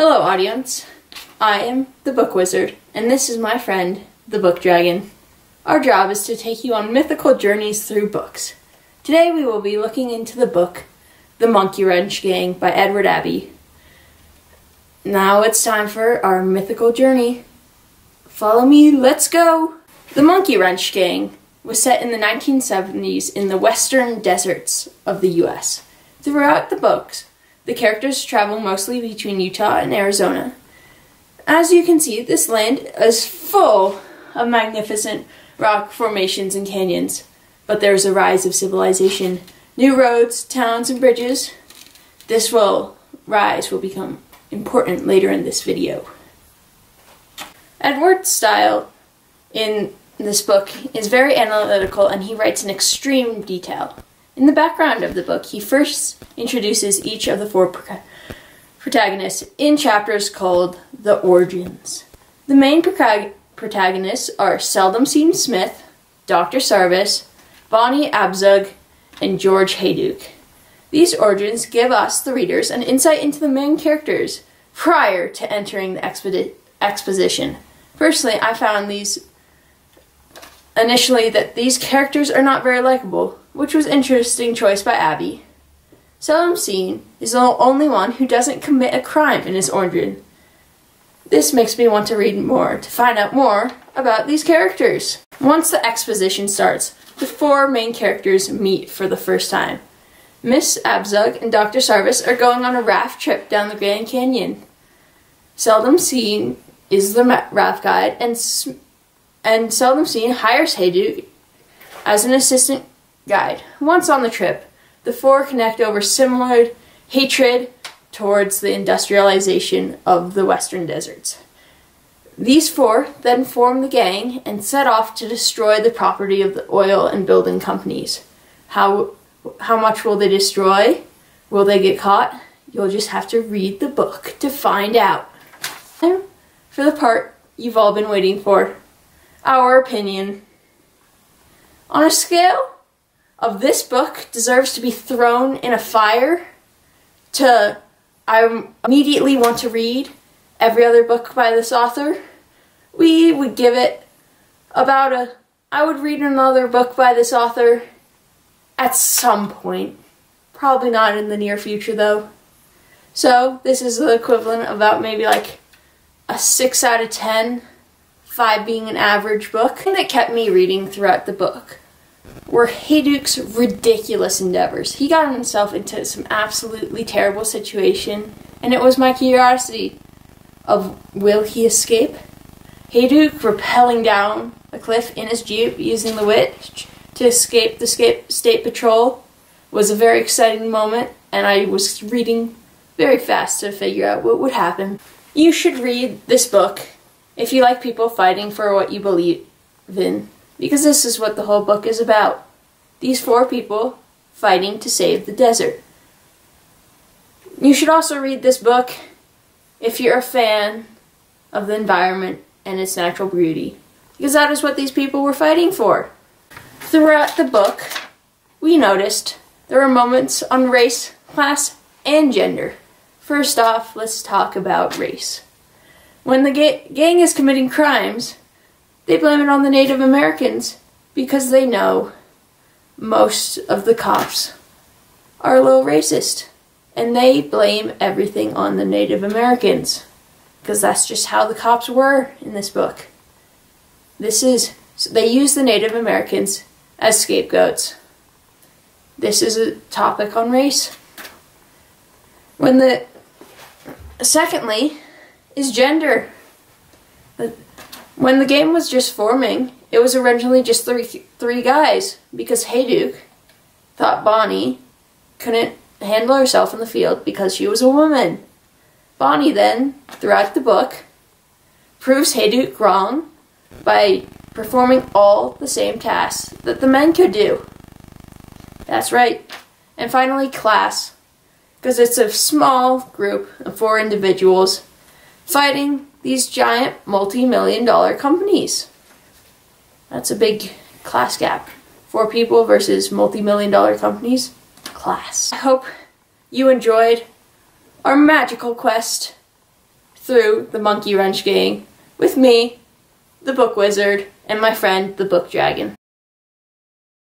Hello, audience. I am the Book Wizard, and this is my friend, the Book Dragon. Our job is to take you on mythical journeys through books. Today we will be looking into the book, The Monkey Wrench Gang by Edward Abbey. Now it's time for our mythical journey. Follow me, let's go! The Monkey Wrench Gang was set in the 1970s in the western deserts of the US. Throughout the books, the characters travel mostly between Utah and Arizona. As you can see, this land is full of magnificent rock formations and canyons, but there is a rise of civilization. New roads, towns, and bridges. This will rise will become important later in this video. Edward's style in this book is very analytical and he writes in extreme detail. In the background of the book, he first introduces each of the four protagonists in chapters called The Origins. The main protagonists are Seldom Seen Smith, Dr. Sarvis, Bonnie Abzug, and George Hayduke. These origins give us, the readers, an insight into the main characters prior to entering the expedi- exposition. Personally, I found these initially that these characters are not very likable, which was interesting choice by Abbey. Seldom Seen is the only one who doesn't commit a crime in his origin. This makes me want to read more to find out more about these characters. Once the exposition starts, the four main characters meet for the first time. Miss Abzug and Dr. Sarvis are going on a raft trip down the Grand Canyon. Seldom Seen is the raft guide, and and Seldom Seen hires Hayduke as an assistant guide. Once on the trip, the four connect over similar hatred towards the industrialization of the western deserts. These four then form the gang and set off to destroy the property of the oil and building companies. How, how much will they destroy? Will they get caught? You'll just have to read the book to find out. And for the part you've all been waiting for, our opinion. On a scale of this book deserves to be thrown in a fire to I immediately want to read every other book by this author, we would give it about a I would read another book by this author at some point. Probably not in the near future though. So this is the equivalent about maybe like a 6 out of 10 5 being an average book, and it kept me reading throughout the book were Hayduke's ridiculous endeavors. He got himself into some absolutely terrible situation, and it was my curiosity of will he escape? Hayduke rappelling down a cliff in his jeep using the witch to escape the state patrol was a very exciting moment, and I was reading very fast to figure out what would happen. You should read this book if you like people fighting for what you believe in, because this is what the whole book is about. These four people fighting to save the desert. You should also read this book if you're a fan of the environment and its natural beauty, because that is what these people were fighting for. Throughout the book, we noticed there were moments on race, class, and gender. First off, let's talk about race. When the ga gang is committing crimes, they blame it on the Native Americans because they know most of the cops are a little racist. And they blame everything on the Native Americans because that's just how the cops were in this book. This is, so they use the Native Americans as scapegoats. This is a topic on race. When the, secondly, is gender. When the game was just forming, it was originally just three three guys because Hayduke thought Bonnie couldn't handle herself in the field because she was a woman. Bonnie then, throughout the book, proves Hayduke wrong by performing all the same tasks that the men could do. That's right. And finally, class, because it's a small group of four individuals fighting these giant multi-million dollar companies. That's a big class gap. Four people versus multi-million dollar companies. Class. I hope you enjoyed our magical quest through the Monkey Wrench Gang with me, the Book Wizard, and my friend, the Book Dragon.